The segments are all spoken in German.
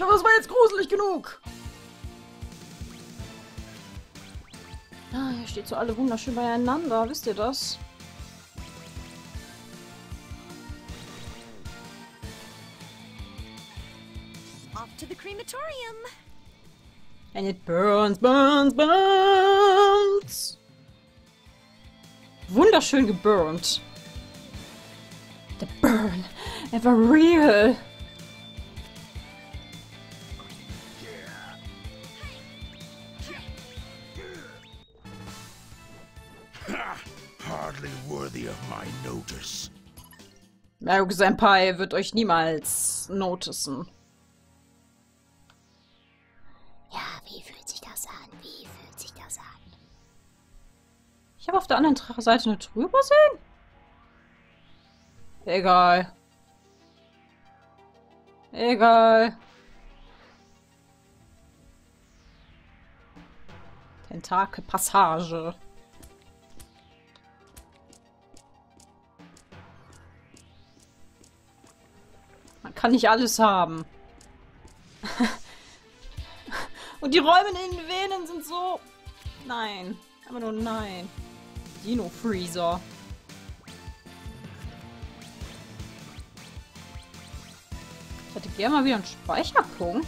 Ich hoffe, das war jetzt gruselig genug. Ah, hier steht so alle wunderschön beieinander. Wisst ihr das? Off to the crematorium. And it burns, burns, burns. Wunderschön geburnt. The burn. Ever real. Meruk Senpai wird euch niemals noticen. Ja, wie fühlt sich das an? Wie fühlt sich das an? Ich habe auf der anderen Seite eine Truhe übersehen. Egal. Egal. Tentakelpassage. Man kann nicht alles haben. Und die Räume in den Venen sind so... Nein. Aber nur nein. Dino Freezer. Ich hätte gerne mal wieder einen Speicherpunkt.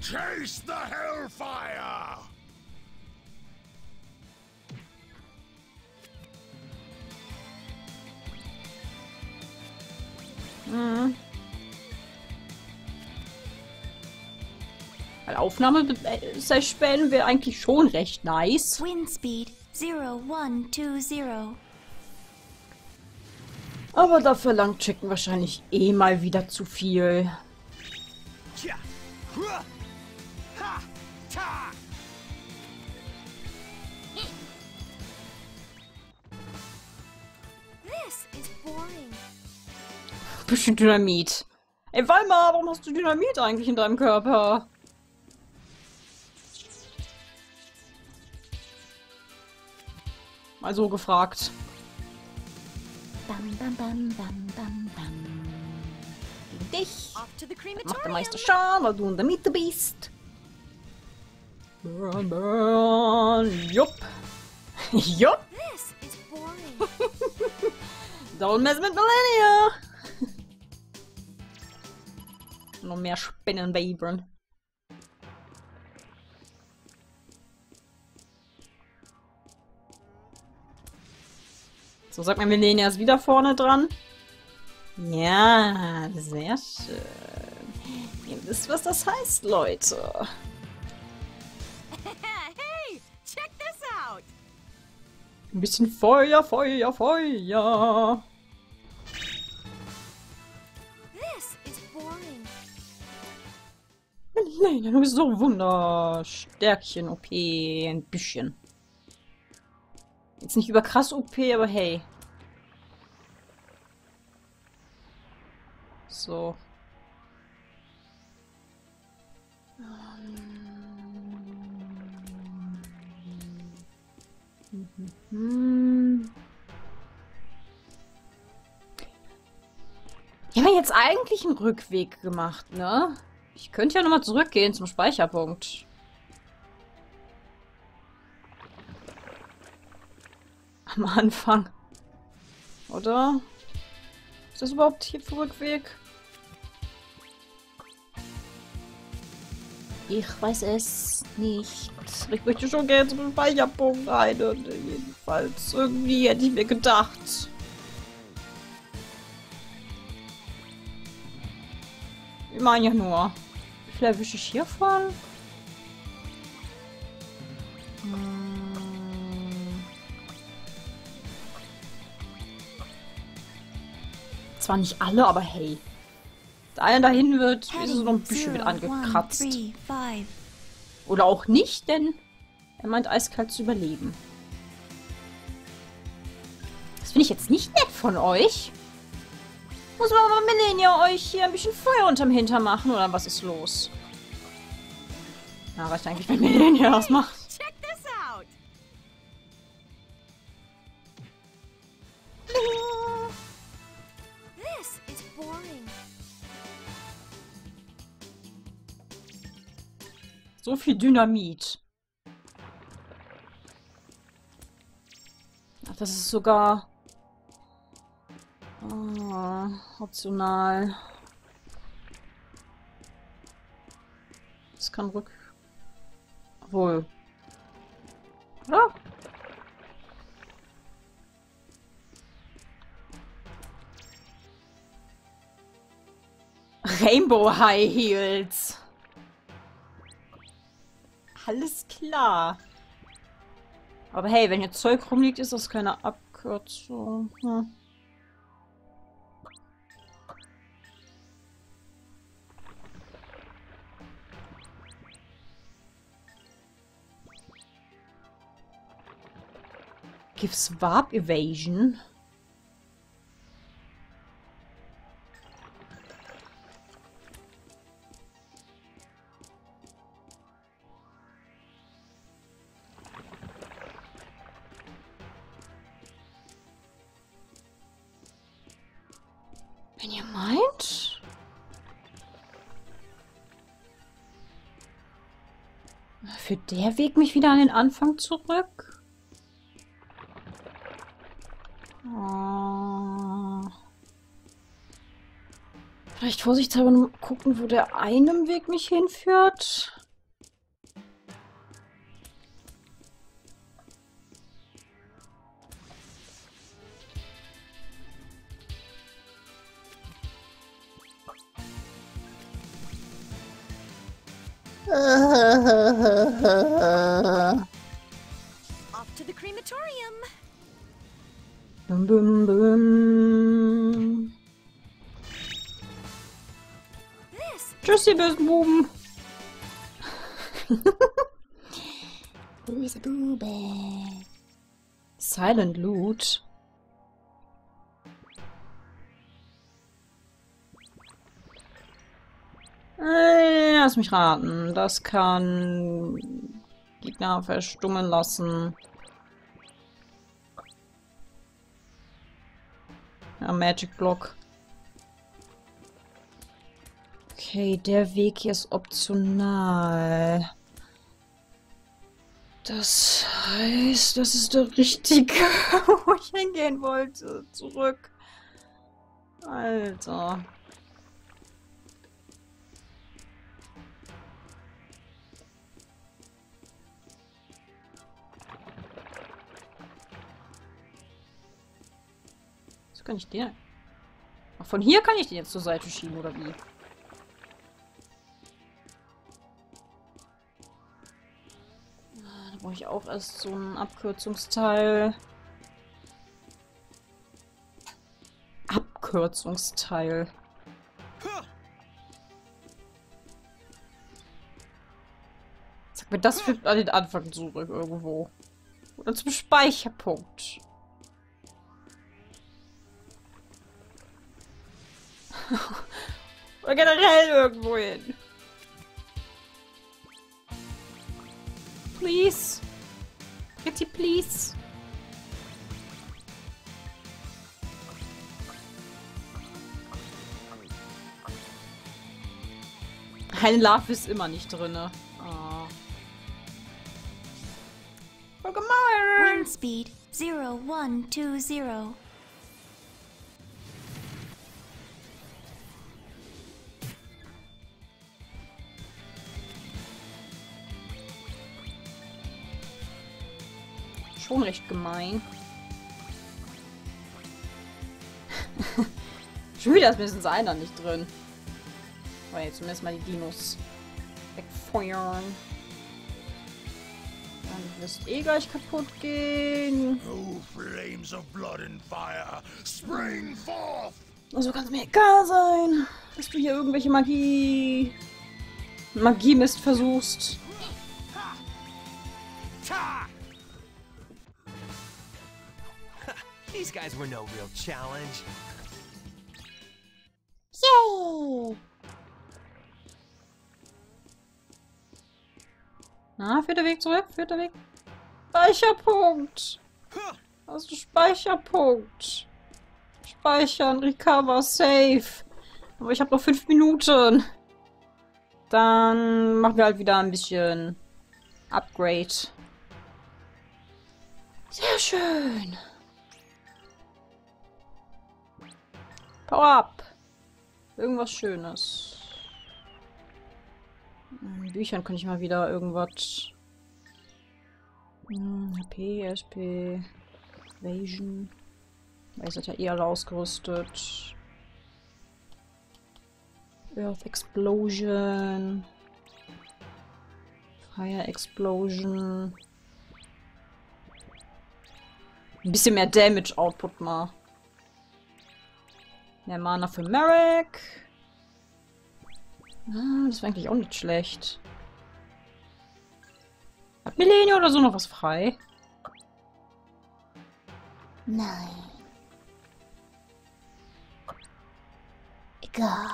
Chase the hellfire! Mhm. Weil Aufnahmesession wäre eigentlich schon recht nice. Wind speed 0120. Aber da verlangt Chicken wahrscheinlich eh mal wieder zu viel. Bisschen Dynamit. Ey, Walmar, warum hast du Dynamit eigentlich in deinem Körper? Mal so gefragt. Bam, bam, bam, bam, bam, bam. Gegen dich. Macht der crematorium. meiste Schaden, weil du in der Mitte bist. Burn, burn. Jupp. Jupp. Don't mess mit Millennia. Noch mehr Spinnenbabern. So, sagt mir Millennia ist wieder vorne dran. Ja, sehr schön. Ihr wisst, was das heißt, Leute. hey, check this out. Ein bisschen Feuer, Feuer, Feuer. Millennia, du bist so wunderstärkchen OP. Ein bisschen. Jetzt nicht über krass OP, aber hey. So. Wir haben jetzt eigentlich einen Rückweg gemacht, ne? Ich könnte ja nochmal zurückgehen zum Speicherpunkt. Am Anfang. Oder? Ist das überhaupt hier für Rückweg? Ich weiß es nicht. Ich möchte schon gerne zum Speicherpunkt rein. Und jedenfalls irgendwie hätte ich mir gedacht. Meine ja nur. Wie viel erwische ich hiervon? Hm. Zwar nicht alle, aber hey. Der eine dahin wird, ist so noch ein bisschen mit angekratzt. 0135. Oder auch nicht, denn er meint eiskalt zu überleben. Das finde ich jetzt nicht nett von euch. Muss man aber Melania euch hier ein bisschen Feuer unterm Hinter machen, oder was ist los? Na, was reicht eigentlich, wenn Melania das macht. So viel Dynamit. Ach, das ist sogar Oh, optional. Das kann rück... Wohl. Oder? Rainbow High Heels. Alles klar. Aber hey, wenn hier Zeug rumliegt, ist das keine Abkürzung. Hm. Gives Warp Evasion. Wenn ihr meint. Führt der Weg mich wieder an den Anfang zurück? Vielleicht vorsichtshalber nur gucken, wo der eine Weg mich hinführt. Tschüss, ihr bösen Buben. böse Bube. Silent Loot. Äh, lass mich raten. Das kann Gegner verstummen lassen. Ja, Magic Block. Okay, der Weg hier ist optional. Das heißt, das ist der richtige, wo ich hingehen wollte. Zurück. Alter. So kann ich den. Von hier kann ich den jetzt zur Seite schieben, oder wie? Brauche ich auch erst so ein Abkürzungsteil. Abkürzungsteil. Sag mir, das führt an den Anfang zurück irgendwo. Oder zum Speicherpunkt. Oder generell irgendwo hin. Please. Pretty please. Ein Love ist immer nicht drinne. Oh. Gemein. Wind speed 0120. recht gemein. Schon wieder ist mindestens einer nicht drin. Aber jetzt zumindest mal die Dinos wegfeuern. Dann wirst eh gleich kaputt gehen. Oh, flames of blood and fire, spring forth! Also kann es mir egal sein, dass du hier irgendwelche Magie... Magiemist versuchst. These guys were no real challenge. Yay! Na, führt der Weg zurück? Führt der Weg? Speicherpunkt! Also Speicherpunkt. Speichern, recover, save. Aber ich habe noch fünf Minuten. Dann machen wir halt wieder ein bisschen Upgrade. Sehr schön. Power up. Irgendwas Schönes. In Büchern könnte ich mal wieder irgendwas. Hm, HP, SP, Evasion. Ihr seid ja eh alle ausgerüstet. Earth Explosion. Fire Explosion. Ein bisschen mehr Damage Output mal. Mehr Mana für Merrick. Ah, das war eigentlich auch nicht schlecht. Hat Millennium oder so noch was frei? Nein. Egal.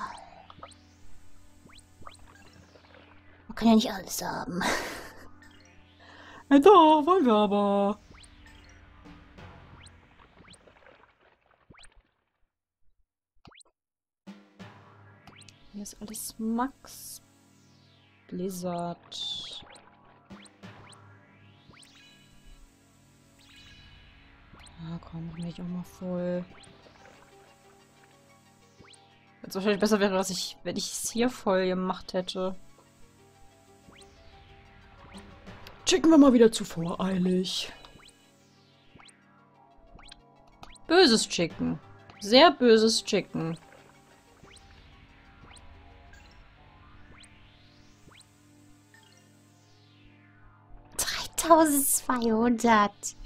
Man kann ja nicht alles haben. Ja, doch, wollen wir aber. Hier ist alles Max. Blizzard. Ah, komm, mach mich auch mal voll. Jetzt wahrscheinlich besser wäre, dass ich, wenn ich es hier voll gemacht hätte. Checken wir mal wieder zu voreilig. Böses Chicken. Sehr böses Chicken. Tausendzweihundert.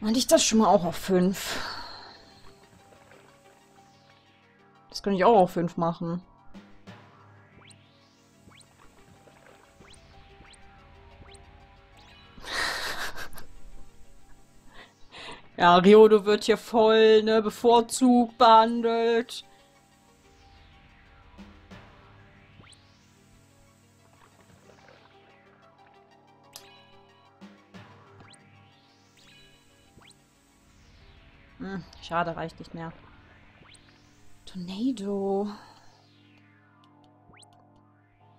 Dann liegt das schon mal auch auf 5. Das kann ich auch auf 5 machen. Ja, Riodo wird hier voll, ne, bevorzugt behandelt. Schade, reicht nicht mehr. Tornado.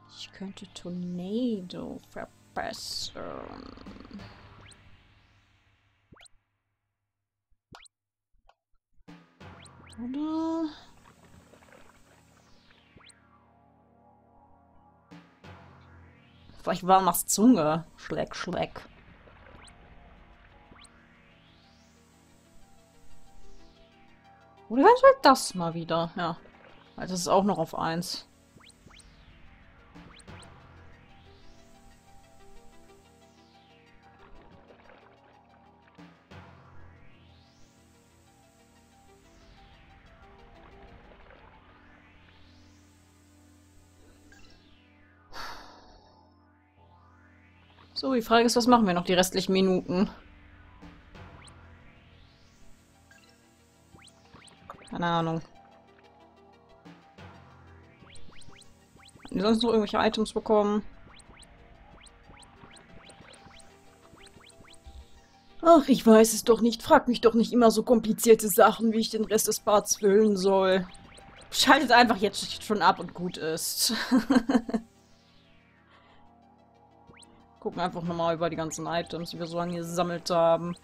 Ich könnte Tornado verbessern. Oder? Vielleicht war mach's Zunge. Schleck, schleck. Oder eventuell das mal wieder, ja. Weil das ist auch noch auf 1. So, die Frage ist, was machen wir noch die restlichen Minuten? Keine Ahnung. Haben sonst noch irgendwelche Items bekommen? Ach, ich weiß es doch nicht. Frag mich doch nicht immer so komplizierte Sachen, wie ich den Rest des Parts füllen soll. Schaltet einfach jetzt schon ab und gut ist. Gucken einfach nochmal über die ganzen Items, die wir so lange gesammelt haben.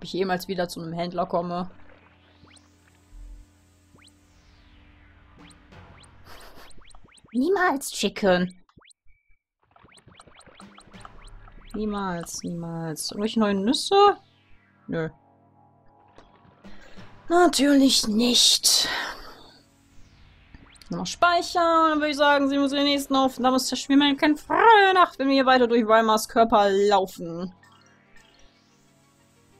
Ob ich jemals wieder zu einem Händler komme. Niemals, Chicken. Niemals, niemals. Irgendwelche neuen Nüsse? Nö. Natürlich nicht. Nochmal speichern. Dann würde ich sagen, sehen wir uns in der nächsten Aufnahme. Das Spiel wir keine freie Nacht, wenn wir hier weiter durch Weimars Körper laufen.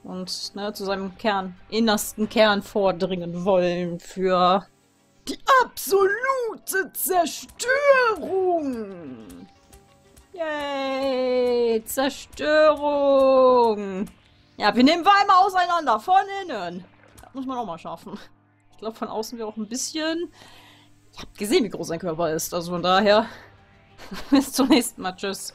Und ne, zu seinem Kern, innersten Kern vordringen wollen für die absolute Zerstörung. Yay, Zerstörung. Ja, wir nehmen Weimar auseinander, von innen. Das muss man auch mal schaffen. Ich glaube, von außen wäre auch ein bisschen... Ihr habt gesehen, wie groß sein Körper ist. Also von daher, bis zum nächsten Mal. Tschüss.